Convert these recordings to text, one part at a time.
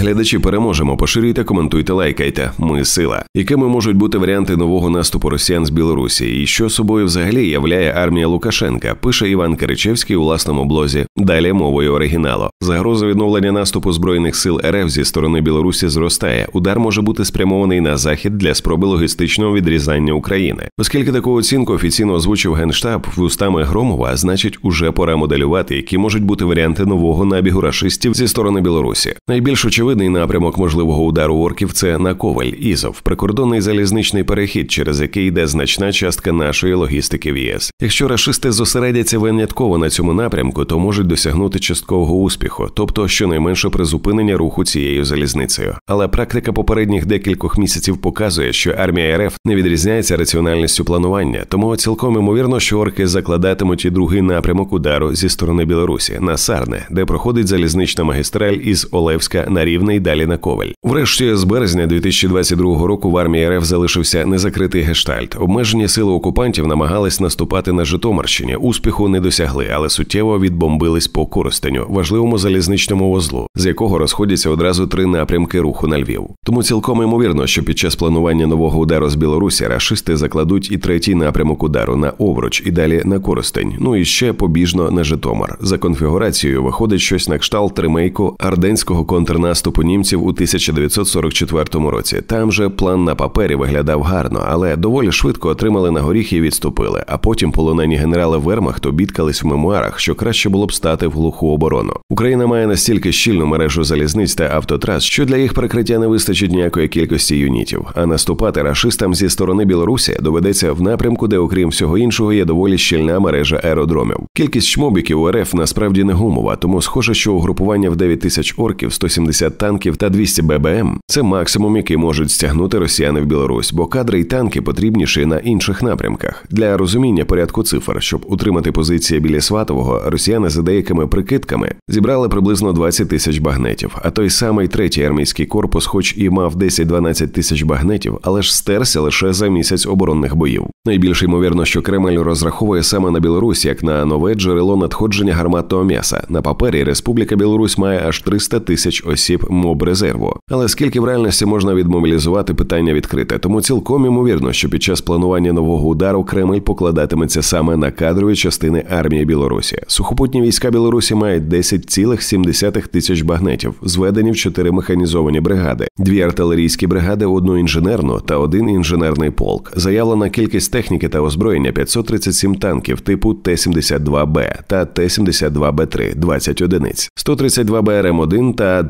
Глядачі переможемо. Поширюйте, коментуйте, лайкайте. Ми сила. Якими можуть бути варіанти нового наступу росіян з Білорусі? І що собою взагалі являє армія Лукашенка? Пише Іван Киричевський у власному блозі. Далі мовою оригіналу. Загроза відновлення наступу збройних сил РФ зі сторони Білорусі зростає. Удар може бути спрямований на захід для спроби логістичного відрізання України, оскільки таку оцінку офіційно озвучив генштаб вустами Громова, значить, уже пора моделювати, які можуть бути варіанти нового набігу рашистів зі сторони Білорусі. Найбільш очевидний напрямок можливого удару орків це на Коваль, Ізов, прикордонний залізничний перехід, через який йде значна частка нашої логістики в ЄС. Якщо рашисти зосередяться винятково на цьому напрямку, то можуть досягнути часткового успіху, тобто щонайменше призупинення руху цією залізницею. Але практика попередніх декількох місяців показує, що армія РФ не відрізняється раціональністю планування, тому цілком імовірно, що орки закладатимуть і другий напрямок удару зі сторони Білорусі на Сарне, де проходить залізнична магістраль із Олевська на Рівне і далі на Коваль. Врешті з березня 2022 року в армії РФ залишився незакритий гештальт. Обмежені сили окупантів намагались наступати на Житомирщині. Успіху не досягли, але суттєво відбомбились по Коростеню, важливому залізничному вузлу, з якого розходяться одразу три напрямки руху на Львів. Тому цілком ймовірно, що під час планування нового удару з Білорусі рашисти закладуть і третій напрямок удару на Овруч і далі на Коростень. Ну і ще побіжно на Житомир. За конфігурацією виходить щось на кшталт тримейку арденського контрнаступу німців у 1944 році. Там же план на папері виглядав гарно, але доволі швидко отримали на горіхи і відступили. А потім полонені генерали Вермахту бідкались в мемуарах, що краще було б стати в глуху оборону. Україна має настільки щільну мережу залізниць та автотрас, що для їх прикриття не вистачить ніякої кількості юнітів. А наступати рашистам зі сторони Білорусі доведеться в напрямку, де, окрім всього іншого, є доволі щільна мережа аеродромів. Кількість чмобіків у РФ насправді не гумова, тому схоже, що угрупування в 9 тисяч орків, 170 танків та 200 ББМ це максимум, який можуть стягнути росіяни в Білорусь, бо кадри й танки потрібніші на інших напрямках. Для розуміння порядку цифр, щоб утримати позиції біля Сватового, росіяни за деякими прикидками зібрали приблизно 20 тисяч багнетів. А той самий третій армійський корпус, хоч і мав 10-12 тисяч багнетів, але ж стерся лише за місяць оборонних боїв. Найбільш ймовірно, що Кремль розраховує саме на Білорусь як на нове джерело надходження гарматного м'яса. На папері Республіка Білорусь має аж 300 тисяч осіб моб резерву. Але скільки в реальності можна відмобілізувати питання відкрите, тому цілком ймовірно, що під час планування нового удару Кремль покладатиметься саме на кадрові частини армії Білорусі. Сухопутні війська Білорусі мають 10,7 тисяч багнетів, зведені в чотири механізовані бригади, дві артилерійські бригади, одну інженерну та один інженерний полк. Заявлена кількість техніки та озброєння 537 танків типу Т-72Б та Т-72Б3 – 20 одиниць, 132 БРМ-1 та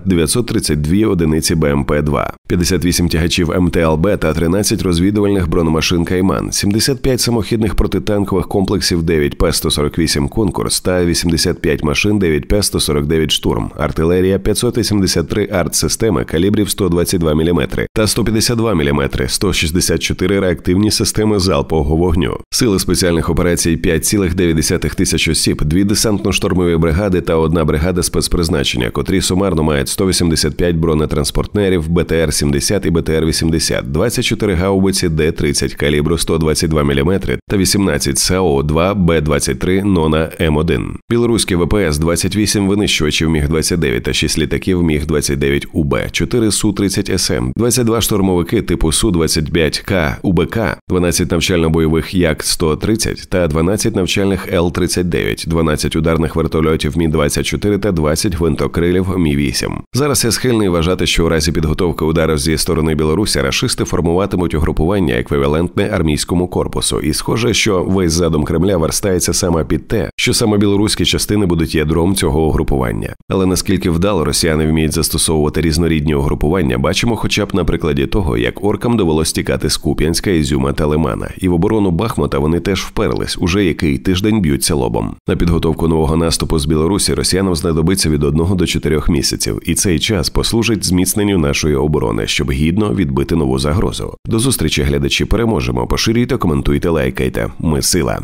932 одиниці БМП-2, 58 тягачів МТЛБ та 13 розвідувальних бронемашин Кайман, 75 самохідних протитанкових комплексів 9 П-148 «Конкурс» та 85 машин 9 П-149 «Штурм», артилерія 583 арт-системи калібрів 122 мм та 152 мм, 164 реактивні системи залпового вогню, сили спеціальних операцій 5,9 тисяч осіб, дві десантно-штурмові бригади та одна бригада спецпризначення, котрі сумарно мають 185 бронетранспортнерів, БТР-70 і БТР-80, 24 гаубиці Д-30 калібру 122 мм та 18 САО-2 Б-23 Нона М1. Білоруський ВПС 28 винищувачів Міг-29 та 6 літаків Міг-29 УБ, 4 Су-30СМ, 22 штурмовики типу Су-25К УБК, 12 навчально-бойових Як-130 та 12 навчальних Л-39, 12 ударних вертольотів Мі-24 та 20 гвинтокрилів Мі-8. Зараз я схильний вважати, що у разі підготовки ударів зі сторони Білорусі рашисти формуватимуть угрупування еквівалентне армійському корпусу, і схоже, що весь задум Кремля верстається саме під те, що саме білоруські частини будуть ядром цього угрупування. Але наскільки вдало росіяни вміють застосовувати різнорідні угрупування, бачимо, хоча б на прикладі того, як оркам довелось тікати з Куп'янська, Ізюма та Лимана, і в оборону Бахмута вони теж вперлись, уже який тиждень б'ються лобом. На підготовку нового наступу з Білорусі росіянам знадобиться від одного до чотирьох місяців, і цей час послужить зміцненню нашої оборони, щоб гідно відбити нову загрозу. До зустрічі, глядачі, переможемо. Поширюйте, коментуйте, лайкайте. Ми сила.